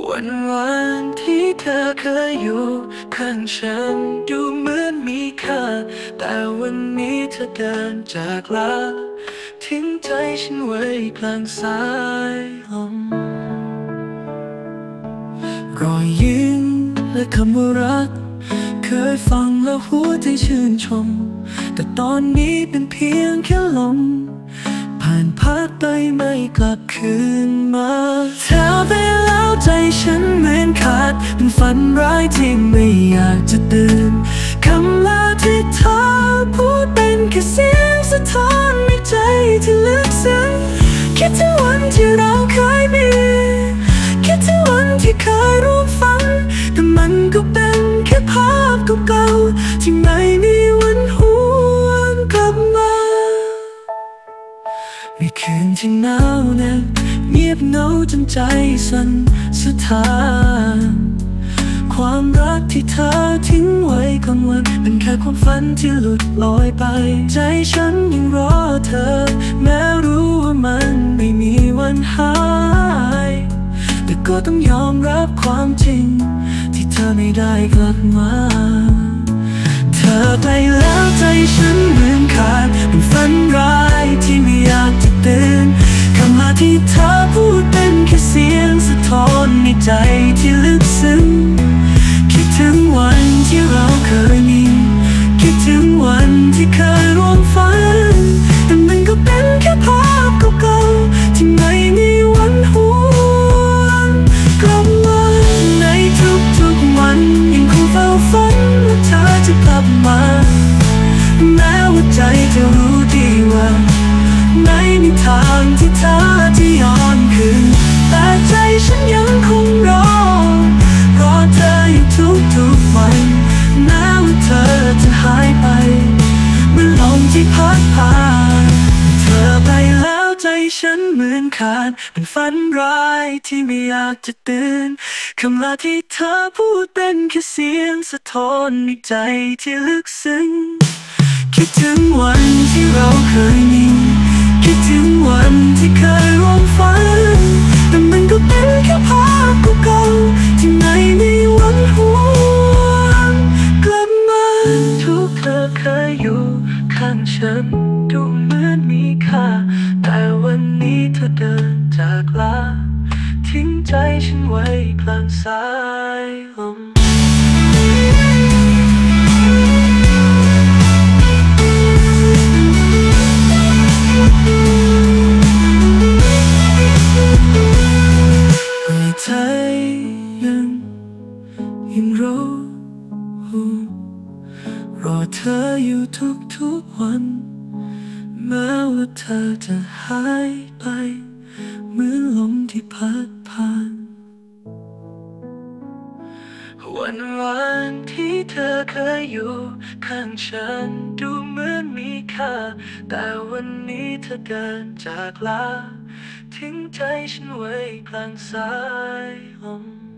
วันวันที่เธอเคยอยู่ข้างฉันดูเหมือนมีค่า แต่วันนี้เธอเดินจากลาทิ้งใจฉันไว้กลางสายลมรอยยิ้มและคำว่ารัก เคยฟังแล้วหัวใจชื่นชม แต่ตอนนี้เป็นเพียงแค่ลมผ่านพัดไปไม่กลับคืนมาเธอไปแล้ว ใจฉันเหมือนขาด เป็นฝันร้ายที่ไม่อยากจะตื่นคำลาที่เธอพูดเป็นแค่เสียงสะท้อนในใจที่ลึกซึ้งคิดถึงวันที่เราเคยมี คิดถึงวันที่เคยร่วมฝัน แต่มันก็เป็นแค่ภาพเก่าๆที่ไม่มีวันหวนกลับมาในคืนที่หนาวแน่น เงียบเหงาจนใจสั่นสะท้านความรักที่เธอทิ้งไว้กลางวันเป็นแค่ความฝันที่หลุดลอยไป ใจฉันยังรอเธอ แม้รู้ว่ามันไม่มีวันหาย แต่ก็ต้องยอมรับความจริง ที่เธอไม่ได้กลับมา เธอไปแล้วใจฉันเหมือนขาดเป็นฝันร้ายที่ไม่อยากจะตื่นคำลาที่เธอ ท้อนในใจที่ลึกซึ้ง คิดถึงวันที่เราเคยมีคิดถึงวันที่เคยร่วมฝัน แต่มันก็เป็นแค่ภาพเก่าๆที่ไม่มีวันหวนกลับมาในทุกๆวันยังคงเฝ้าฝันว่าเธอจะกลับมา แม้ว่าใจจะรู้ ที่พัดผ่าน เธอไปแล้วใจฉันเหมือนขาดเป็นฝันร้ายที่ไม่อยากจะตื่นคำลาที่เธอพูดเป็นแค่เสียงสะท้อนในใจที่ลึกซึ้งคิดถึงวันที่เราเคยมี คิดถึงวันที่เคยร่วมฝัน ฉันดูเหมือนมีค่า แต่วันนี้เธอเดินจากลา ทิ้งใจฉันไว้กลางสายลมยังยังรู้ อเธออยู่ทุกๆวัน แม้ว่าเธอจะหายไป เหมือนลมที่พัดผ่าน วันวันที่เธอเคยอยู่ข้างฉันดูเหมือนมีค่า แต่วันนี้เธอเดินจากลาทิ้งใจฉันไว้กลางสายลม